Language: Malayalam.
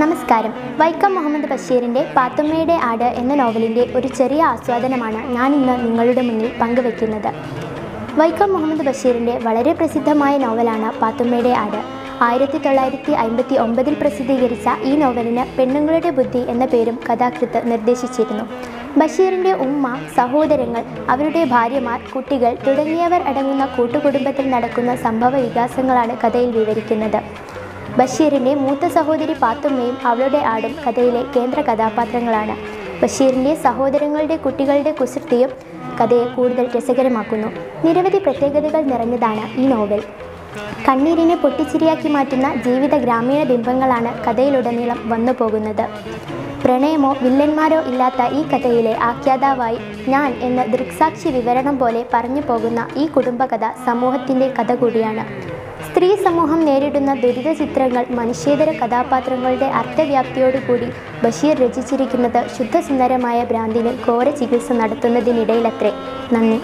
നമസ്കാരം. വൈക്കം മുഹമ്മദ് ബഷീറിന്റെ പാത്തുമ്മയുടെ ആട് എന്ന നോവലിന്റെ ഒരു ചെറിയ ആസ്വാദനമാണ് ഞാൻ ഇന്ന് നിങ്ങളുടെ മുന്നിൽ പങ്കുവെക്കുന്നത്. വൈക്കം മുഹമ്മദ് ബഷീറിന്റെ വളരെ പ്രസിദ്ധമായ നോവലാണ് പാത്തുമ്മയുടെ ആട്. ആയിരത്തി തൊള്ളായിരത്തി അമ്പത്തി ഒമ്പതിൽ പ്രസിദ്ധീകരിച്ച ഈ നോവലിന് പെണ്ണുങ്ങളുടെ ബുദ്ധി എന്ന പേരും കഥാകൃത്ത് നിർദ്ദേശിച്ചിരുന്നു. ബഷീറിന്റെ ഉമ്മ സഹോദരങ്ങൾ അവരുടെ ഭാര്യമാർ കുട്ടികൾ തുടങ്ങിയവർ അടങ്ങുന്ന കൂട്ടുകുടുംബത്തിൽ നടക്കുന്ന സംഭവ വികാസങ്ങളാണ് കഥയിൽ വിവരിക്കുന്നത്. ബഷീറിന്റെ മൂത്ത സഹോദരി പാത്തുമ്മയും അവളുടെ ആടും കഥയിലെ കേന്ദ്ര കഥാപാത്രങ്ങളാണ്. ബഷീറിന്റെ സഹോദരങ്ങളുടെ കുട്ടികളുടെ കുസൃതിയും കഥയെ കൂടുതൽ രസകരമാക്കുന്നു. നിരവധി പ്രത്യേകതകൾ നിറഞ്ഞതാണ് ഈ നോവൽ. കണ്ണീരിനെ പൊട്ടിച്ചിരിയാക്കി മാറ്റുന്ന ജീവിത ഗ്രാമീണ ബിംബങ്ങളാണ് കഥയിലുടനീളം വന്നു പോകുന്നത്. പ്രണയമോ വില്ലന്മാരോ ഇല്ലാത്ത ഈ കഥയിലെ ആഖ്യാതാവായി ഞാൻ എന്ന ദൃക്സാക്ഷി വിവരണം പോലെ പറഞ്ഞു പോകുന്ന ഈ കുടുംബകഥ സമൂഹത്തിന്റെ കഥ കൂടിയാണ്. സ്ത്രീ സമൂഹം നേരിടുന്ന ദുരിത ചിത്രങ്ങൾ മനുഷ്യേതര കഥാപാത്രങ്ങളുടെ അർത്ഥവ്യാപ്തിയോടുകൂടി ബഷീർ രചിച്ചിരിക്കുന്നത് ശുദ്ധസുന്ദരമായ ഭ്രാന്തിന് ഘോര ചികിത്സ നടത്തുന്നതിനിടയിലത്രേ. നന്ദി.